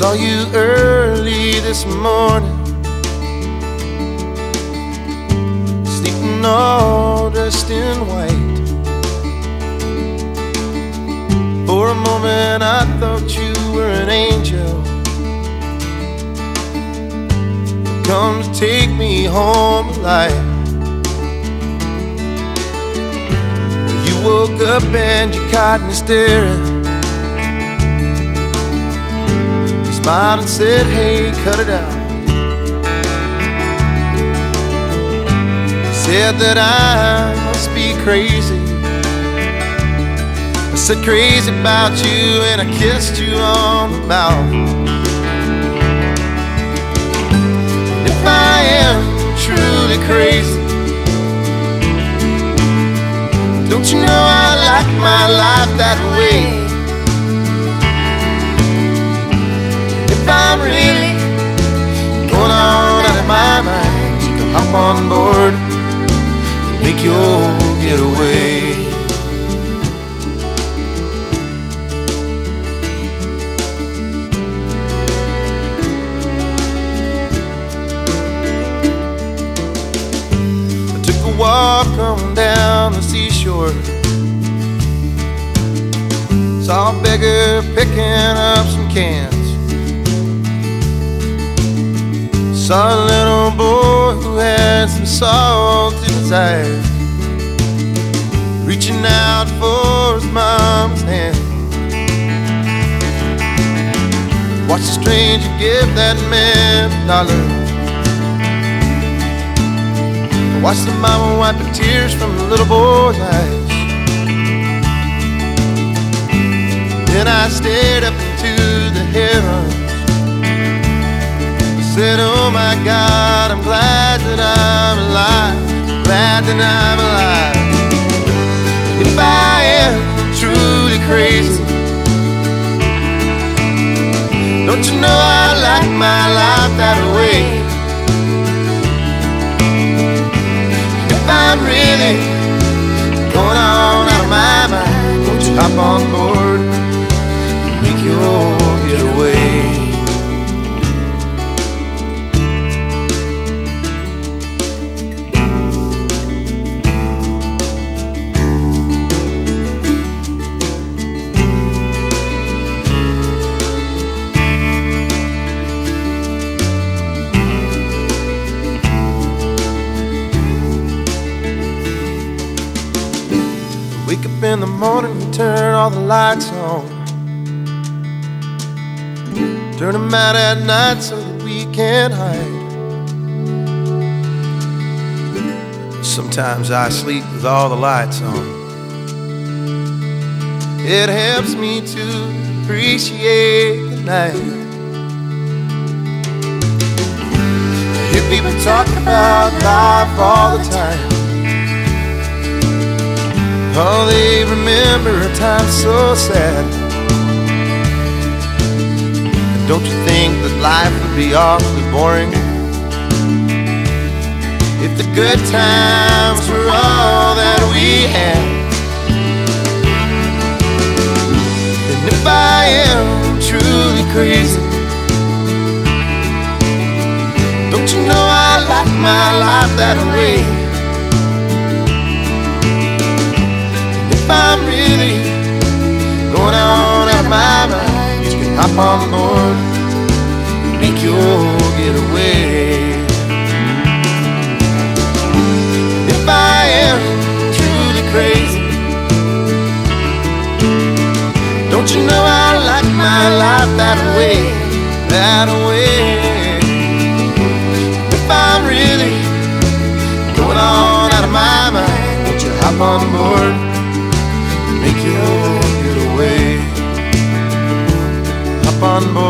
Saw you early this morning, sleeping all dressed in white. For a moment, I thought you were an angel. Come to take me home alive. You woke up and you caught me staring. Smiled and said, Hey, cut it out. Said that I must be crazy. I said crazy about you and I kissed you on the mouth. If I am truly crazy, don't you know I like my life that way? Down the seashore. Saw a beggar picking up some cans. Saw a little boy who had some salt in his eyes, reaching out for his mom's hand. Watched a stranger give that man a dollar. Watched the mama wipe the tears from the little boy's eyes. Then I stared up into the heavens. I said, Oh my God, I'm glad that I'm alive. Glad that I'm alive. If I am truly crazy, don't you know I like my life Going on out of my mind, won't you hop on board in the morning and turn all the lights on. Turn them out at night so that we can't hide. Sometimes I sleep with all the lights on. It helps me to appreciate the night. People talk about life all the time. Oh, they remember a time so sad. Don't you think that life would be awfully boring if the good times were all that we had? And if I am truly crazy, don't you know I like my life that way? On board, make your getaway. If I am truly crazy, don't you know I like my life that way, that way. On board.